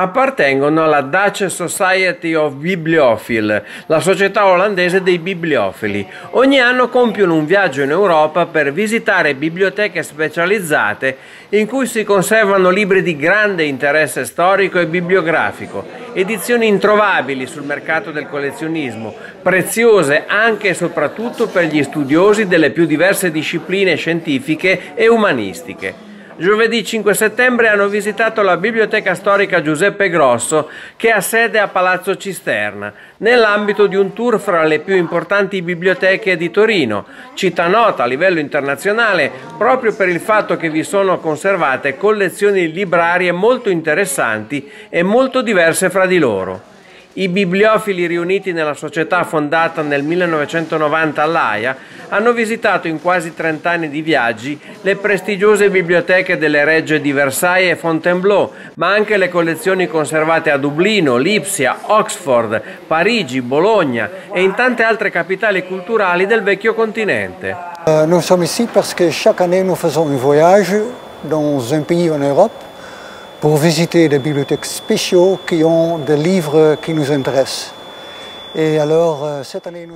appartengono alla Dutch Society of Bibliophile, la società olandese dei bibliofili. Ogni anno compiono un viaggio in Europa per visitare biblioteche specializzate in cui si conservano libri di grande interesse storico e bibliografico, edizioni introvabili sul mercato del collezionismo, preziose anche e soprattutto per gli studiosi delle più diverse discipline scientifiche e umanistiche. Giovedì 5 settembre hanno visitato la Biblioteca Storica Giuseppe Grosso che ha sede a Palazzo Cisterna, nell'ambito di un tour fra le più importanti biblioteche di Torino, città nota a livello internazionale proprio per il fatto che vi sono conservate collezioni librarie molto interessanti e molto diverse fra di loro. I bibliofili riuniti nella società fondata nel 1990 all'Aia hanno visitato in quasi 30 anni di viaggi le prestigiose biblioteche delle regge di Versailles e Fontainebleau, ma anche le collezioni conservate a Dublino, Lipsia, Oxford, Parigi, Bologna e in tante altre capitali culturali del vecchio continente. Ici parce que chaque année nous faisons un voyage dans un pays en Europe pour visiter des bibliothèques spéciaux qui ont des livres qui nous intéressent. Euh,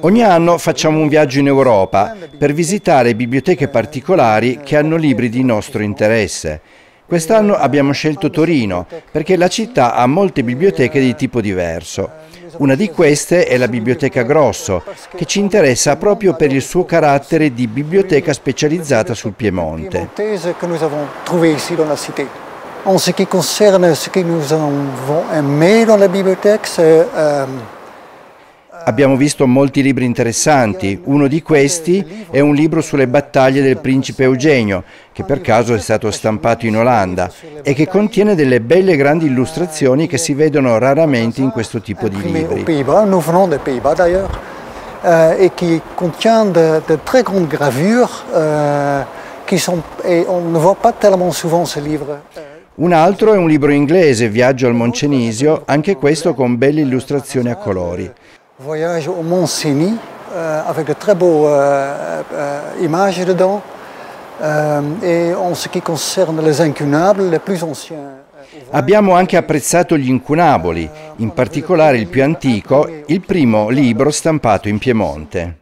Ogni anno facciamo un viaggio in Europa per visitare biblioteche particolari che hanno libri di nostro interesse. Quest'anno abbiamo scelto Torino perché la città ha molte biblioteche di tipo diverso. Una di queste è la Biblioteca Grosso, che ci interessa proprio per il suo carattere di biblioteca specializzata sul Piemonte. En ce qui concerne ce que nous avons aimé dans la bibliothèque, c'est... Euh, Abbiamo visto molti libri interessanti, uno di questi è un libro sulle battaglie del principe Eugenio, che per caso è stato stampato in Olanda e che contiene delle belle grandi illustrazioni che si vedono raramente in questo tipo di libri. Euh, et qui contient de, de très grandes gravures euh, qui sont, et on ne voit pas tellement souvent ces livres. Un altro è un libro inglese, Viaggio al Moncenisio, anche questo con belle illustrazioni a colori. Voyage au Mont Cenis, euh, avec de très beaux euh, euh, images dedans. Euh, et en ce qui concerne les incunables, les plus anciens. Euh, Abbiamo anche apprezzato gli incunaboli, in particolare il più antico, il primo libro stampato in Piemonte.